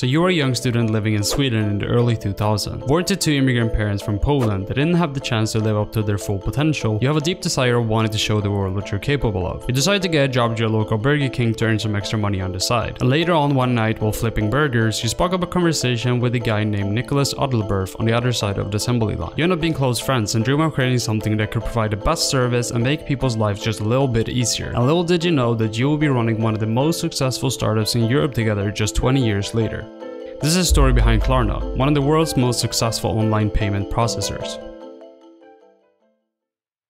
So you are a young student living in Sweden in the early 2000s. Born to two immigrant parents from Poland that didn't have the chance to live up to their full potential, you have a deep desire of wanting to show the world what you're capable of. You decide to get a job at your local Burger King to earn some extra money on the side. And later on one night while flipping burgers, you spark up a conversation with a guy named Nicholas Adalberth on the other side of the assembly line. You end up being close friends and dream of creating something that could provide the best service and make people's lives just a little bit easier. And little did you know that you will be running one of the most successful startups in Europe together just 20 years later. This is a story behind Klarna, one of the world's most successful online payment processors.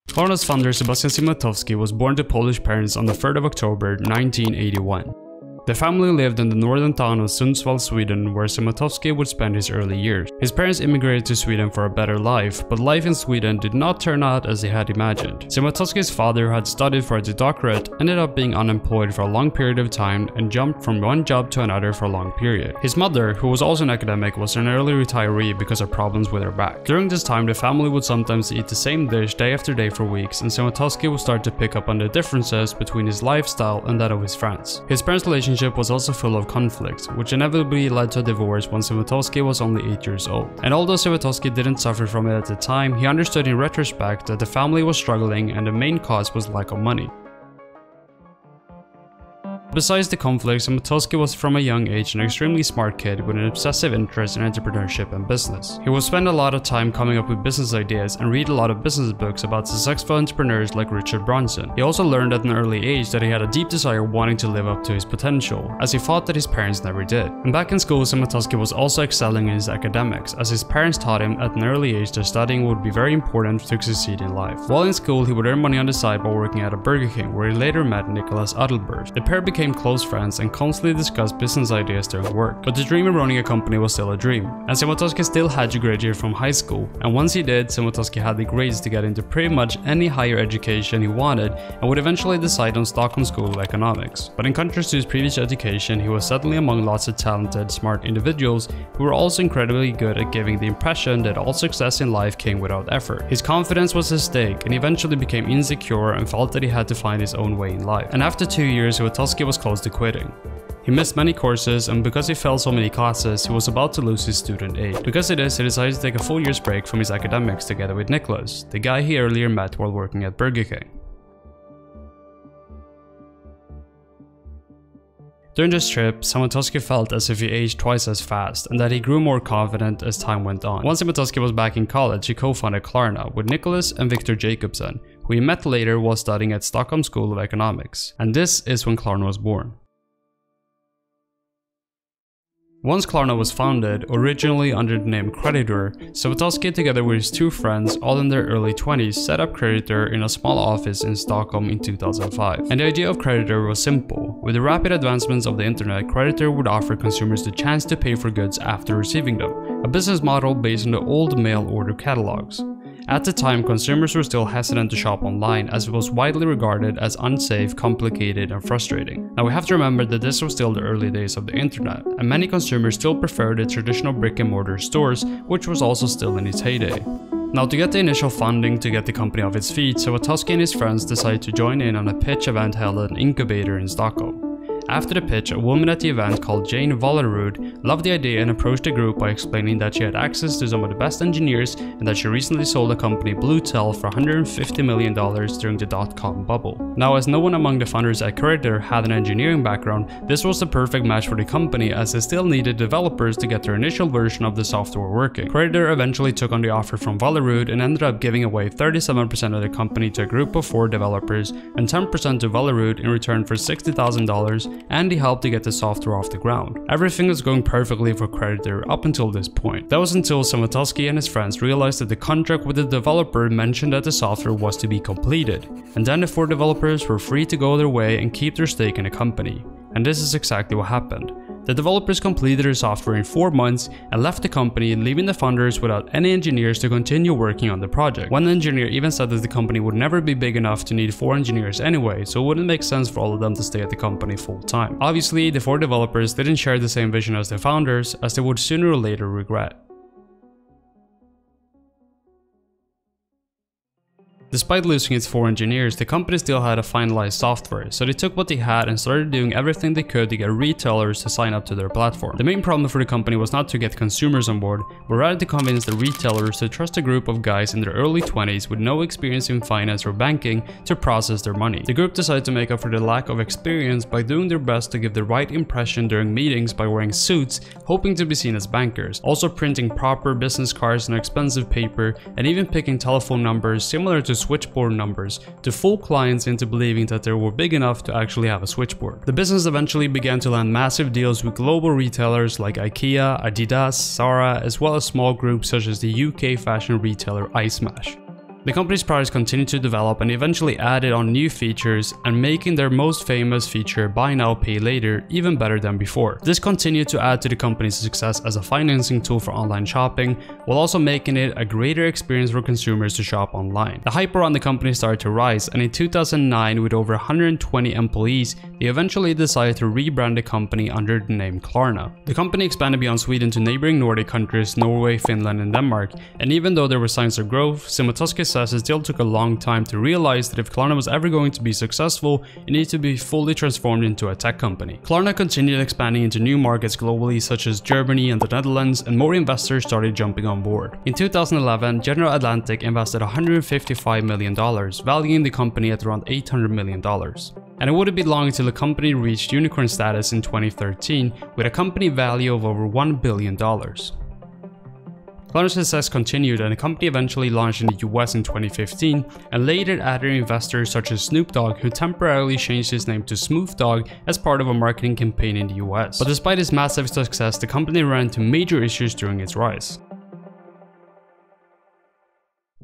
Klarna's founder Sebastian Siemiatkowski was born to Polish parents on the 3rd of October 1981. The family lived in the northern town of Sundsvall, Sweden, where Siemiatkowski would spend his early years. His parents immigrated to Sweden for a better life, but life in Sweden did not turn out as they had imagined. Siemiatkowski's father had studied for a doctorate, ended up being unemployed for a long period of time, and jumped from one job to another for a long period. His mother, who was also an academic, was an early retiree because of problems with her back. During this time, the family would sometimes eat the same dish day after day for weeks, and Siemiatkowski would start to pick up on the differences between his lifestyle and that of his friends. His parents' relationship relationship was also full of conflict, which inevitably led to a divorce when Siemiatkowski was only 8 years old. And although Siemiatkowski didn't suffer from it at the time, he understood in retrospect that the family was struggling and the main cause was lack of money. Besides the conflicts, Siemiatkowski was from a young age an extremely smart kid with an obsessive interest in entrepreneurship and business. He would spend a lot of time coming up with business ideas and read a lot of business books about successful entrepreneurs like Richard Branson. He also learned at an early age that he had a deep desire wanting to live up to his potential, as he thought that his parents never did. And back in school, Siemiatkowski was also excelling in his academics, as his parents taught him at an early age that studying would be very important to succeed in life. While in school, he would earn money on the side by working at a Burger King, where he later met Nicholas Adalberth. The pair became became close friends and constantly discussed business ideas during work. But the dream of running a company was still a dream, and Siemiatkowski still had to graduate from high school, and once he did, Siemiatkowski had the grades to get into pretty much any higher education he wanted and would eventually decide on Stockholm School of Economics. But in contrast to his previous education, he was suddenly among lots of talented, smart individuals who were also incredibly good at giving the impression that all success in life came without effort. His confidence was at stake, and he eventually became insecure and felt that he had to find his own way in life. And after two years, Siemiatkowski was close to quitting. He missed many courses and because he failed so many classes, he was about to lose his student aid. Because of this, he decided to take a full year's break from his academics together with Nicholas, the guy he earlier met while working at Burger King. During this trip, Siemiatkowski felt as if he aged twice as fast and that he grew more confident as time went on. Once Siemiatkowski was back in college, he co-founded Klarna with Nicholas and Victor Jacobsson, who he met later while studying at Stockholm School of Economics. And this is when Klarna was born. Once Klarna was founded, originally under the name Kreditor, Siemiatkowski together with his two friends, all in their early 20s, set up Kreditor in a small office in Stockholm in 2005. And the idea of Kreditor was simple. With the rapid advancements of the internet, Kreditor would offer consumers the chance to pay for goods after receiving them, a business model based on the old mail order catalogs. At the time, consumers were still hesitant to shop online as it was widely regarded as unsafe, complicated, and frustrating. Now we have to remember that this was still the early days of the internet, and many consumers still preferred the traditional brick and mortar stores, which was also still in its heyday. Now to get the initial funding to get the company off its feet, Siemiatkowski and his friends decided to join in on a pitch event held at an incubator in Stockholm. After the pitch, a woman at the event called Jane Walerud loved the idea and approached the group by explaining that she had access to some of the best engineers and that she recently sold the company Bluetail for $150 million during the dot-com bubble. Now as no one among the founders at Kreditor had an engineering background, this was the perfect match for the company as they still needed developers to get their initial version of the software working. Kreditor eventually took on the offer from Walerud and ended up giving away 37% of the company to a group of 4 developers and 10% to Walerud in return for $60,000 and he helped to get the software off the ground. Everything was going perfectly for Kreditor up until this point. That was until Siemiatkowski and his friends realized that the contract with the developer mentioned that the software was to be completed, and then the four developers were free to go their way and keep their stake in the company. And this is exactly what happened. The developers completed their software in 4 months and left the company, leaving the founders without any engineers to continue working on the project. One engineer even said that the company would never be big enough to need 4 engineers anyway, so it wouldn't make sense for all of them to stay at the company full time. Obviously, the 4 developers didn't share the same vision as the founders, as they would sooner or later regret. Despite losing its four engineers, the company still had a finalized software, so they took what they had and started doing everything they could to get retailers to sign up to their platform. The main problem for the company was not to get consumers on board, but rather to convince the retailers to trust a group of guys in their early 20s with no experience in finance or banking to process their money. The group decided to make up for the lack of experience by doing their best to give the right impression during meetings by wearing suits, hoping to be seen as bankers, also printing proper business cards on expensive paper, and even picking telephone numbers similar to switchboard numbers to fool clients into believing that they were big enough to actually have a switchboard. The business eventually began to land massive deals with global retailers like IKEA, Adidas, Zara, as well as small groups such as the UK fashion retailer iSmash. The company's products continued to develop and eventually added on new features and making their most famous feature buy now pay later even better than before. This continued to add to the company's success as a financing tool for online shopping while also making it a greater experience for consumers to shop online. The hype around the company started to rise and in 2009 with over 120 employees they eventually decided to rebrand the company under the name Klarna. The company expanded beyond Sweden to neighboring Nordic countries Norway, Finland and Denmark and even though there were signs of growth, Siemiatkowski it still took a long time to realize that if Klarna was ever going to be successful, it needed to be fully transformed into a tech company. Klarna continued expanding into new markets globally such as Germany and the Netherlands and more investors started jumping on board. In 2011, General Atlantic invested $155 million, valuing the company at around $800 million. And it wouldn't be long until the company reached unicorn status in 2013 with a company value of over $1 billion. Klarna's success continued and the company eventually launched in the US in 2015 and later added investors such as Snoop Dogg who temporarily changed his name to Smooth Dogg as part of a marketing campaign in the US. But despite its massive success, the company ran into major issues during its rise.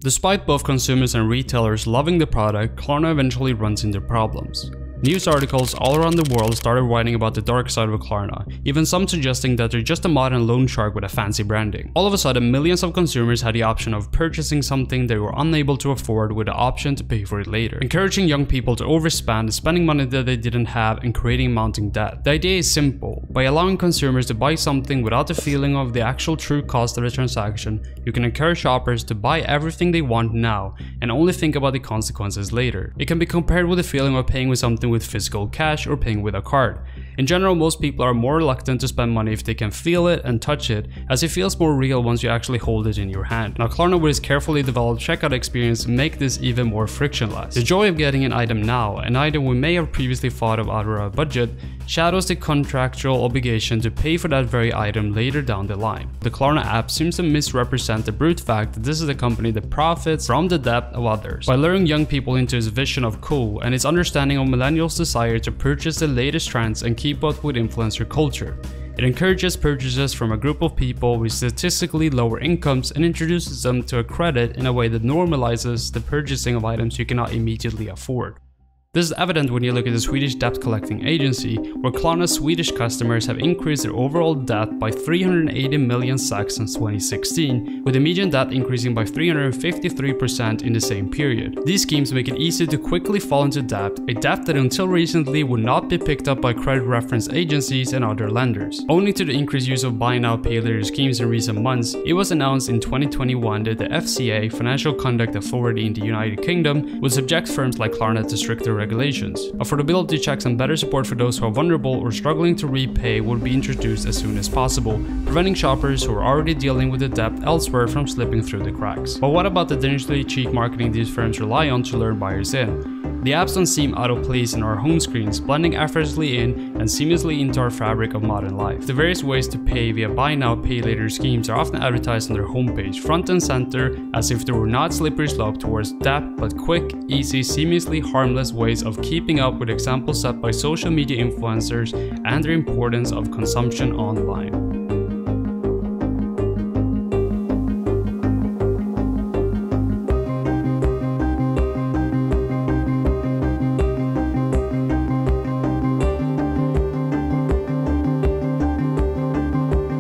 Despite both consumers and retailers loving the product, Klarna eventually runs into problems. News articles all around the world started writing about the dark side of Klarna, even some suggesting that they're just a modern loan shark with a fancy branding. All of a sudden, millions of consumers had the option of purchasing something they were unable to afford with the option to pay for it later, encouraging young people to overspend, spending money that they didn't have and creating mounting debt. The idea is simple. By allowing consumers to buy something without the feeling of the actual true cost of the transaction, you can encourage shoppers to buy everything they want now and only think about the consequences later. It can be compared with the feeling of paying with something with physical cash or paying with a card. In general, most people are more reluctant to spend money if they can feel it and touch it, as it feels more real once you actually hold it in your hand. Now Klarna with its carefully developed checkout experience make this even more frictionless. The joy of getting an item now, an item we may have previously thought of out of our budget, shadows the contractual obligation to pay for that very item later down the line. The Klarna app seems to misrepresent the brute fact that this is a company that profits from the debt of others. By luring young people into its vision of cool and its understanding of millennials' desire to purchase the latest trends and keep up with influencer culture. It encourages purchases from a group of people with statistically lower incomes and introduces them to a credit in a way that normalizes the purchasing of items you cannot immediately afford. This is evident when you look at the Swedish debt collecting agency, where Klarna's Swedish customers have increased their overall debt by 380 million SEK since 2016, with the median debt increasing by 353% in the same period. These schemes make it easy to quickly fall into debt, a debt that until recently would not be picked up by credit reference agencies and other lenders. Owing to the increased use of buy now pay later schemes in recent months, it was announced in 2021 that the FCA, Financial Conduct Authority in the United Kingdom, would subject firms like Klarna to stricter regulations. Affordability checks and better support for those who are vulnerable or struggling to repay would be introduced as soon as possible, preventing shoppers who are already dealing with the debt elsewhere from slipping through the cracks. But what about the dangerously cheap marketing these firms rely on to lure buyers in? The apps don't seem out of place in our home screens, blending effortlessly in and seamlessly into our fabric of modern life. The various ways to pay via buy now pay later schemes are often advertised on their homepage, front and center, as if there were not slippery slope towards debt, but quick, easy, seamlessly harmless ways of keeping up with examples set by social media influencers and their importance of consumption online.